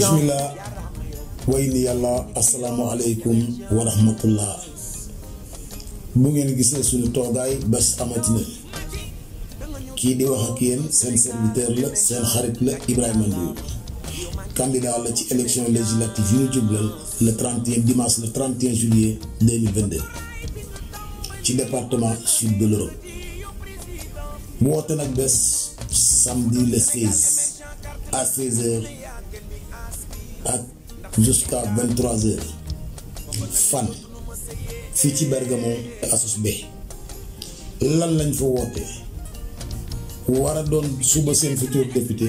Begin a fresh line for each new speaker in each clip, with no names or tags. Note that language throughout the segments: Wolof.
bismillah way ni yàlla asalaamaaleykum wa rahmatullah bu ngeen gisee suñu toogaay bés amati na kii di wax ak yéen seen serviteur la seen xarit la Ibrahima Ndour candidat la ci élection législative yu ñu jublal le 31 dimanche le 31 juillet 2022 ci département sud de l'Europe mu woote nag bés samedi le 16 à 16h ak jusqu'à 23h fan fii ci Bergamo asus B lan lañ fa woote war a doon suba seen futur député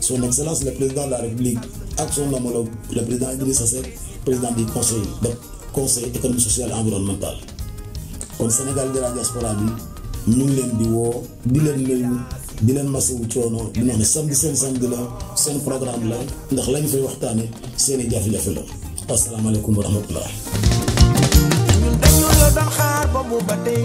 son excellence le président de la république ak son homologue le président Idrissa Seck président du conseil de conseil économique social et environnemental kon Sénégal de la diaspora bi ñu ngi leen di woo di leen nuyu di leen masawu coono di noonu samedi seen samedi la seen programme la ndax lañ fay waxtaane seen i jafe-jafe la asalaamaaleykum wa rahmatullah
ñun dañu la doon xaar boobu ba tey